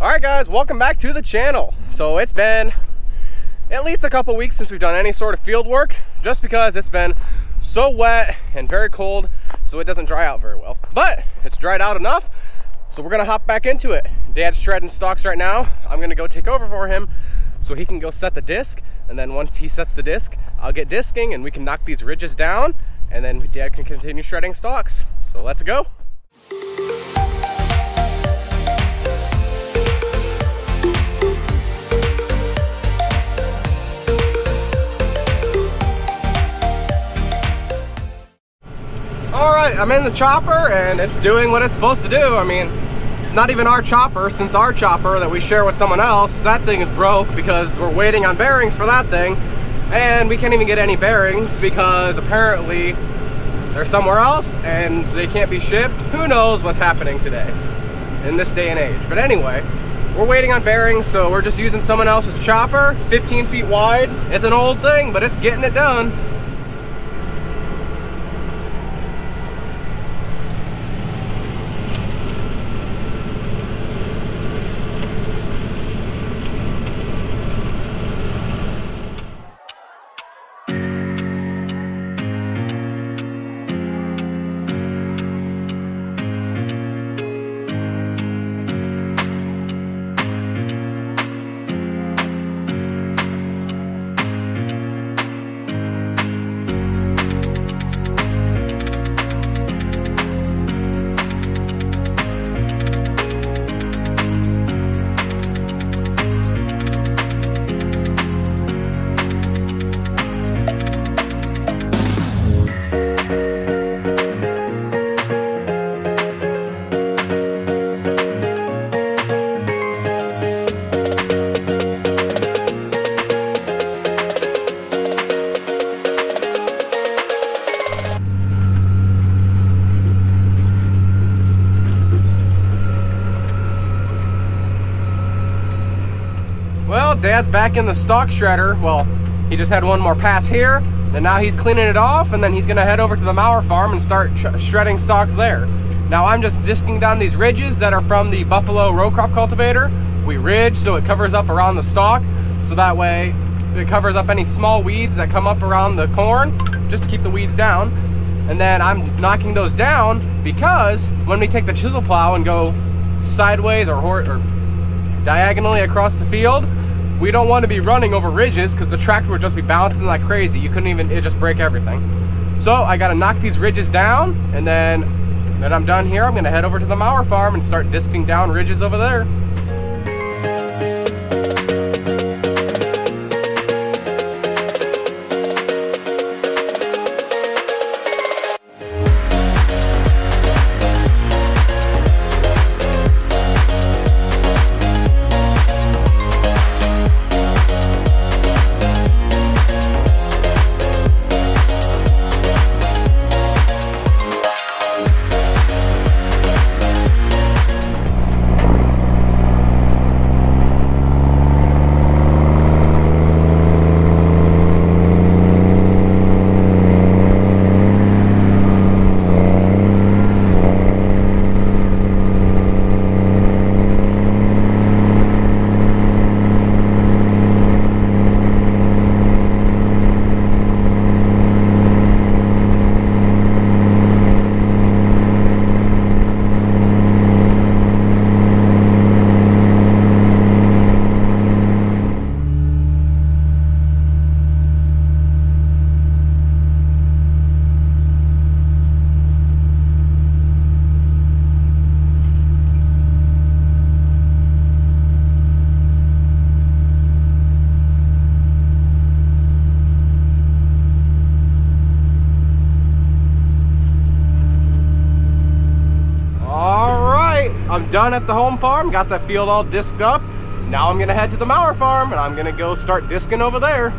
All right, guys, welcome back to the channel. So it's been at least a couple weeks since we've done any sort of field work, just because it's been so wet and very cold, so it doesn't dry out very well. But it's dried out enough, so we're gonna hop back into it. Dad's shredding stalks right now. I'm gonna go take over for him so he can go set the disc, and then once he sets the disc, I'll get disking and we can knock these ridges down, and then Dad can continue shredding stalks. So let's go. I'm in the chopper and it's doing what it's supposed to do. I mean, it's not even our chopper since our chopper that we share with someone else, that thing is broke because we're waiting on bearings for that thing. And we can't even get any bearings because apparently they're somewhere else and they can't be shipped. Who knows what's happening today in this day and age. But anyway, we're waiting on bearings, so we're just using someone else's chopper, 15 feet wide. It's an old thing, but it's getting it done. Back in the stalk shredder. Well, he just had one more pass here, and now he's cleaning it off, and then he's gonna head over to the Mauer farm and start shredding stalks there. Now I'm just disking down these ridges that are from the Buffalo row crop cultivator. We ridge so it covers up around the stalk, so that way it covers up any small weeds that come up around the corn, just to keep the weeds down. And then I'm knocking those down because when we take the chisel plow and go sideways or, or diagonally across the field, we don't want to be running over ridges because the tractor would just be bouncing like crazy. You couldn't even, it just break everything. So I got to knock these ridges down and then then I'm done here. I'm going to head over to the Mauer farm and start disking down ridges over there. Done at the home farm, got that field all disked up. Now I'm gonna head to the Mauer farm and I'm gonna go start disking over there.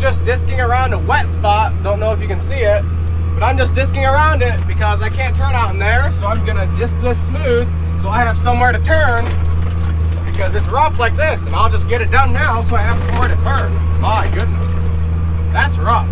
Just disking around a wet spot. Don't know if you can see it, but I'm just disking around it because I can't turn out in there. So I'm gonna disc this smooth so I have somewhere to turn because it's rough like this and I'll just get it done now so I have somewhere to turn. My goodness, that's rough.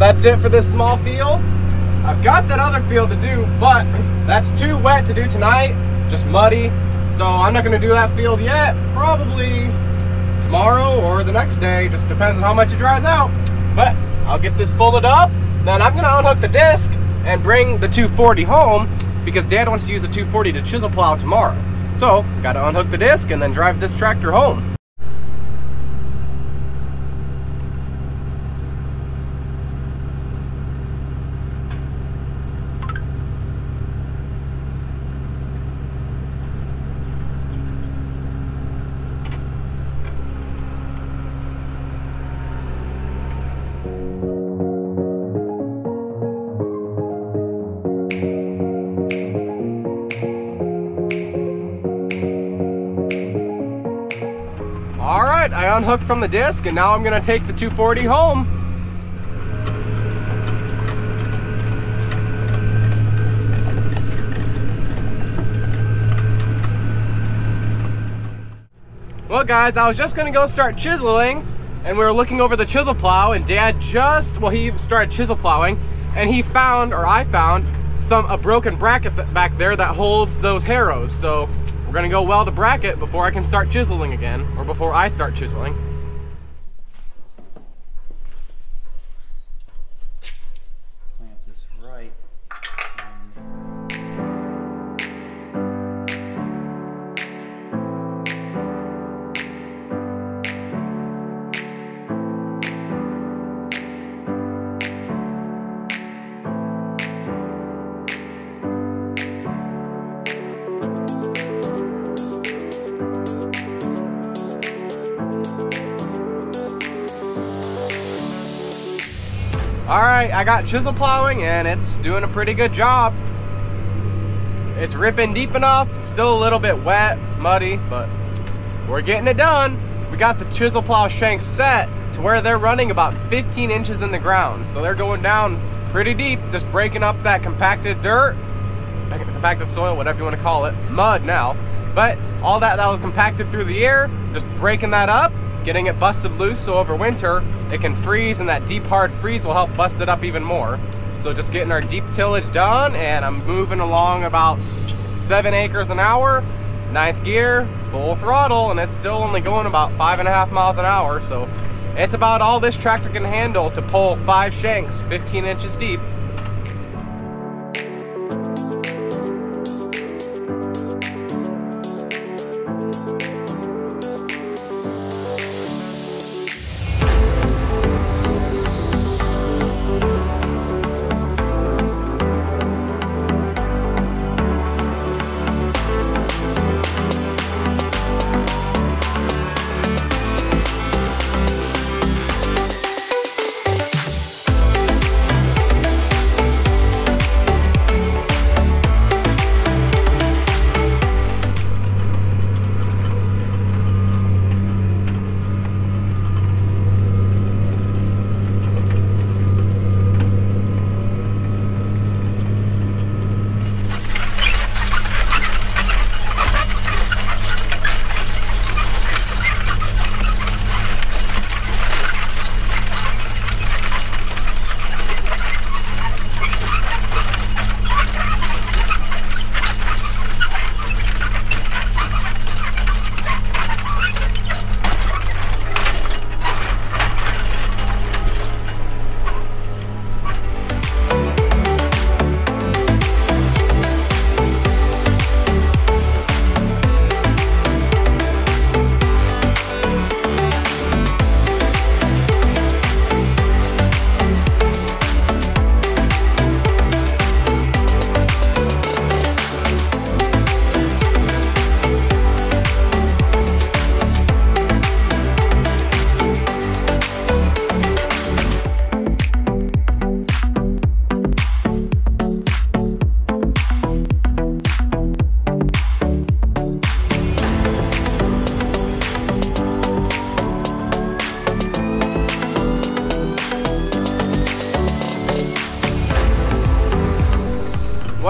That's it for this small field. I've got that other field to do, but that's too wet to do tonight, just muddy. So I'm not gonna do that field yet, probably tomorrow or the next day, just depends on how much it dries out. But I'll get this folded up, then I'm gonna unhook the disc and bring the 240 home because dad wants to use the 240 to chisel plow tomorrow. So, gotta unhook the disc and then drive this tractor home. Unhooked from the disc and now I'm gonna take the 240 home. Well guys, I was just gonna go start chiseling, and we were looking over the chisel plow and dad just, well he started chisel plowing and he found, or I found, some a broken bracket back there that holds those harrows. So we're gonna go weld a bracket before I can start chiseling again, or before I start chiseling. All right, I got chisel plowing and it's doing a pretty good job. It's ripping deep enough, still a little bit wet, muddy, but we're getting it done. We got the chisel plow shanks set to where they're running about 15 inches in the ground. So they're going down pretty deep, just breaking up that compacted dirt, compacted soil, whatever you want to call it, mud now. But all that that was compacted through the air, just breaking that up, getting it busted loose so over winter it can freeze and that deep hard freeze will help bust it up even more. So just getting our deep tillage done and I'm moving along about seven acres an hour, ninth gear, full throttle, and it's still only going about five and a half miles an hour. So it's about all this tractor can handle to pull five shanks 15 inches deep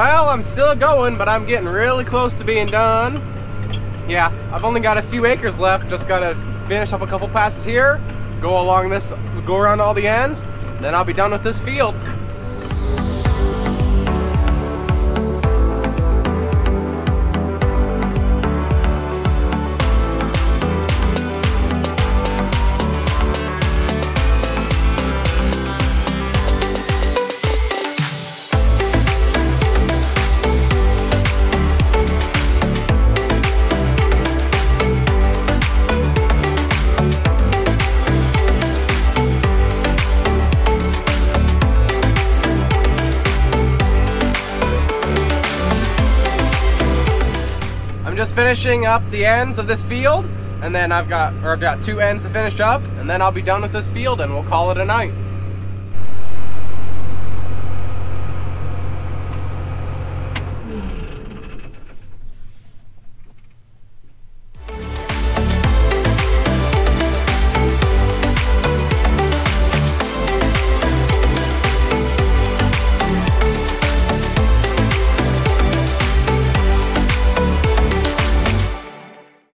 Well, I'm still going, but I'm getting really close to being done. Yeah, I've only got a few acres left. Just gotta finish up a couple passes here, go along this, go around all the ends, then I'll be done with this field. Finishing up the ends of this field and then I've got, or I've got two ends to finish up and then I'll be done with this field and we'll call it a night.